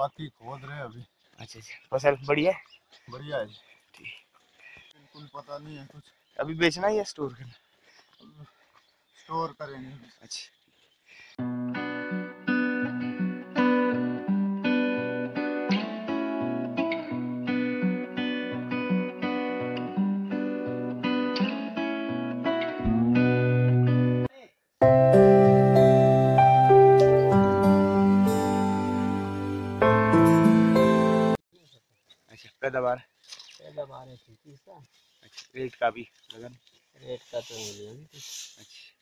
बाकी खोद रहे अभी। अच्छा अच्छा। फ़सल बढ़िया बढ़िया है ठीक। बिल्कुल पता नहीं है कुछ। अभी बेचना है या स्टोर करना? स्टोर करेंगे। अच्छा। पैदावार? पैदावार है ठीक है। अच्छा रेट का भी लगन? रेट का तो मिलियन अच्छा।